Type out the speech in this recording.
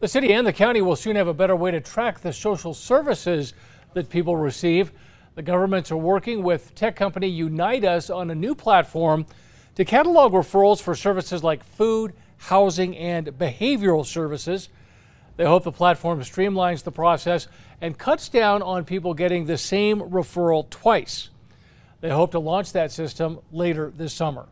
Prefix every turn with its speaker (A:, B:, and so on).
A: The city and the county will soon have a better way to track the social services that people receive. The governments are working with tech company Unite Us on a new platform to catalog referrals for services like food, housing, and behavioral services. They hope the platform streamlines the process and cuts down on people getting the same referral twice. They hope to launch that system later this summer.